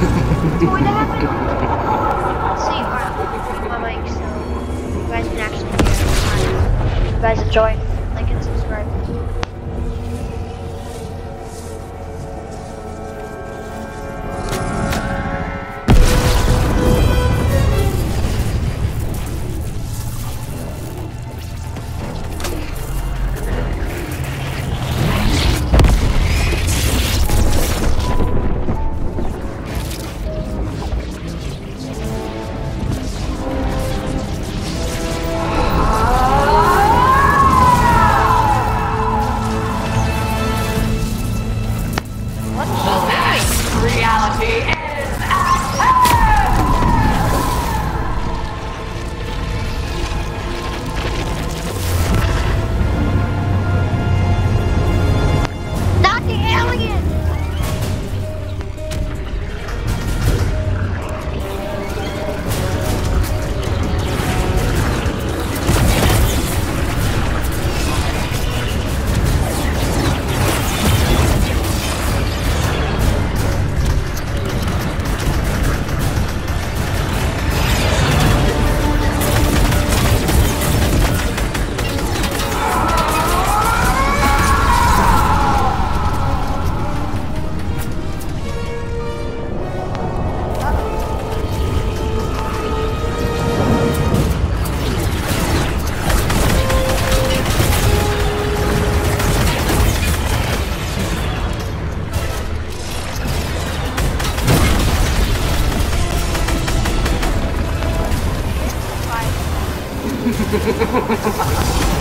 What's going to happen? Let's see. Alright, I'll my mic so you guys can actually you guys enjoy, i don't know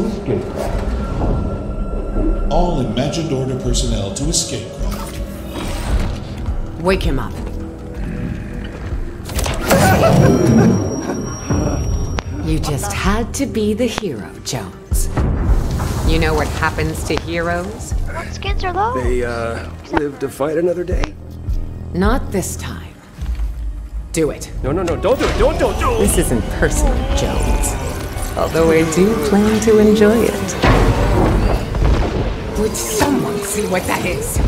escape craft. All imagined order personnel to escape craft. Wake him up. You just had to be the hero, Jones. You know what happens to heroes? What skins are those? They, uh, live to fight another day? Not this time. Do it. No, no, no, don't do it, don't, don't, don't! This isn't personal, Jones. Although I do plan to enjoy it. Would someone see what that is?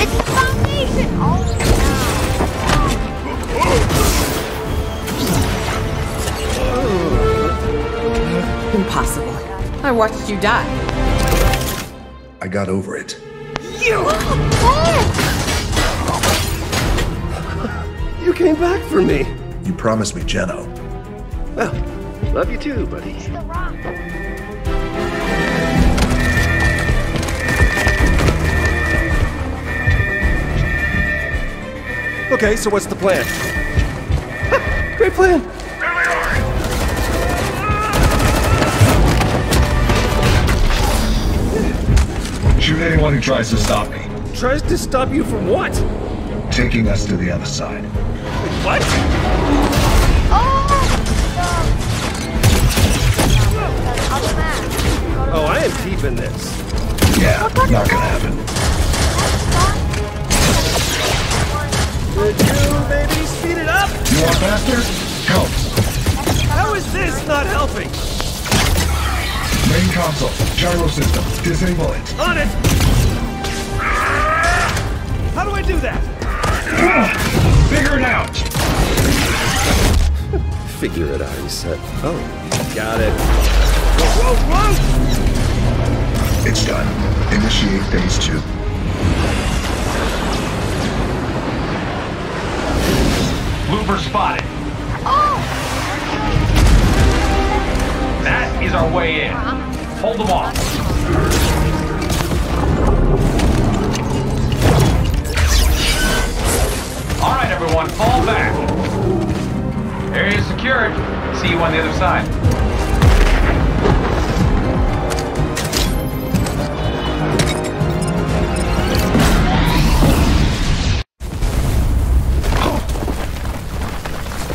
It's the foundation. Oh, Impossible. I watched you die. I got over it. You oh, came back for me! You promised me Jeno. Well, Love you too, buddy. It's the rock. Okay, so what's the plan? Great plan. Shoot anyone who tries to stop me. Tries to stop you from what? Taking us to the other side. What? Oh! No. The other map. Oh, I am deep in this. Yeah, not gonna happen. Would you maybe speed it up? You want faster? Help. How is this not helping? Main console. Gyro system. Disable it. On it! How do I do that? Figure it out. Figure it out, he said. Oh, got it. Whoa, whoa, whoa! It's done. Initiate phase two. Looper spotted. Oh! That is our way in. Hold them off. All right, everyone, fall back. Area secured. See you on the other side.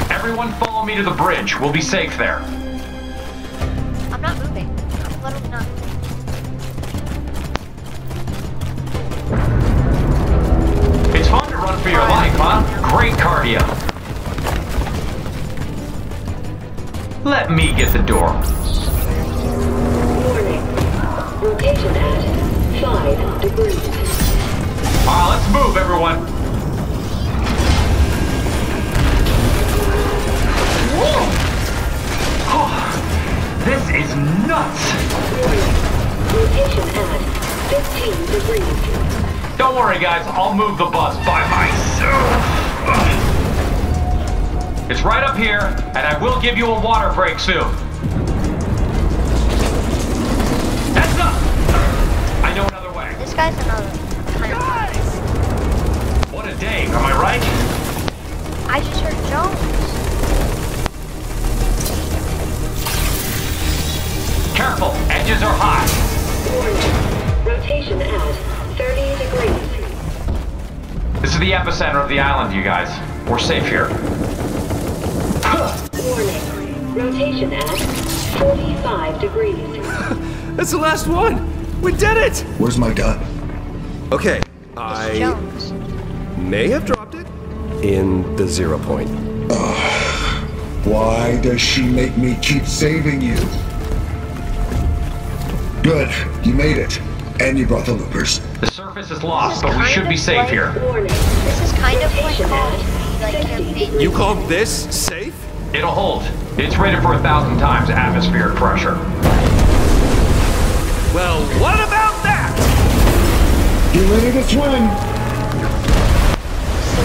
Everyone follow me to the bridge. We'll be safe there. Let me get the door. Warning. Rotation at 5 degrees. Right, let's move, everyone. Whoa! Oh, this is nuts. Rotation at 15 degrees. Don't worry, guys. I'll move the bus by myself. It's right up here, and I will give you a water break soon. Heads up! I know another way. This guy's another kind of. What a day, am I right? I just heard Jones. Careful, edges are hot. Warning. Rotation at 30 degrees. This is the epicenter of the island, you guys. We're safe here. Warning. Rotation at 45 degrees. That's the last one! We did it! Where's my gun? Okay, I Jones. may have dropped it in the zero point. Why does she make me keep saving you? Good. You made it. And you brought the loopers. The surface is lost, is but we should be safe here. Warning. This is kind of like Rotation Call of at Duty, like 50 campaign. degrees. You call this safe? It'll hold. It's rated for a thousand times atmospheric pressure. Well, what about that? Get ready to swim.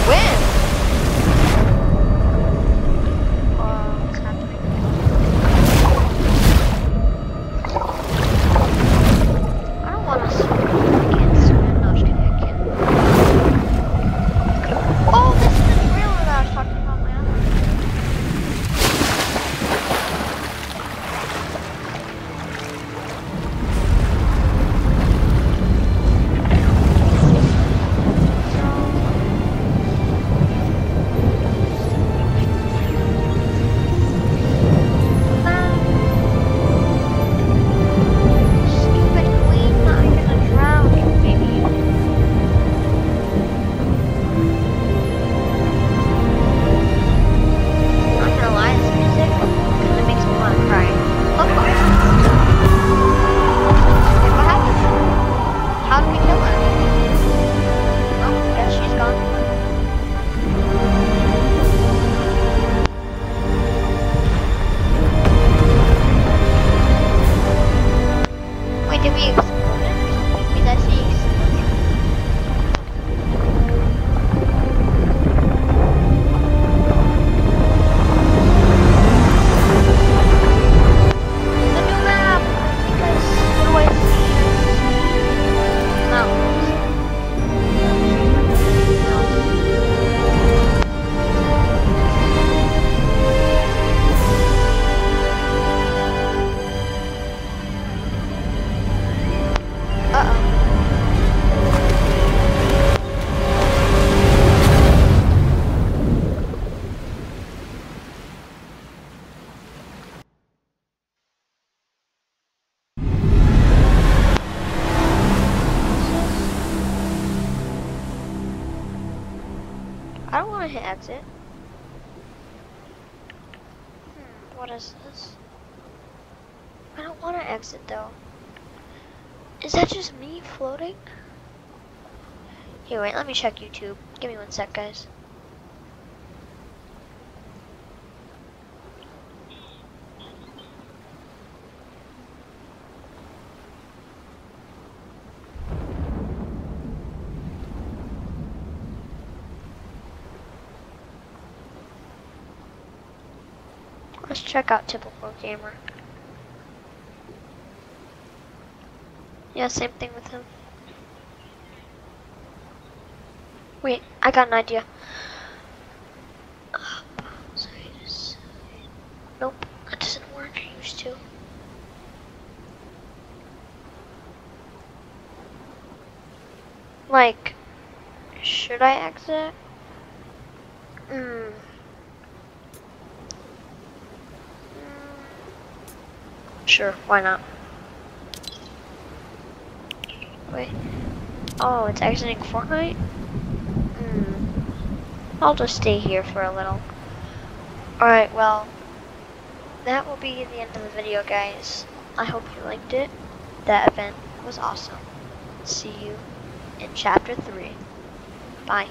It's want to hit exit. Hmm, what is this? I don't want to exit though. Is that just me floating? Here, wait, let me check YouTube. Give me one sec, guys. Let's check out typical gamer. Yeah, same thing with him. Wait, I got an idea. Nope, that doesn't work. I used to. Like, should I exit? Hmm. Sure, why not? Wait. Oh, it's exiting Fortnite? Hmm. I'll just stay here for a little. Alright, well, that will be the end of the video, guys. I hope you liked it. That event was awesome. See you in Chapter 3. Bye.